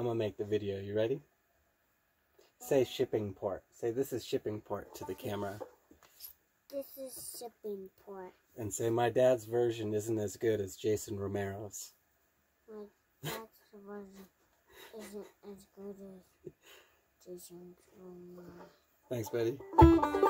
I'm gonna make the video. You ready? Say shipping port. Say this is shipping port to the camera. This is shipping port. And say my dad's version isn't as good as Jason Romero's. My dad's version isn't as good as Jason Romero. Thanks, buddy.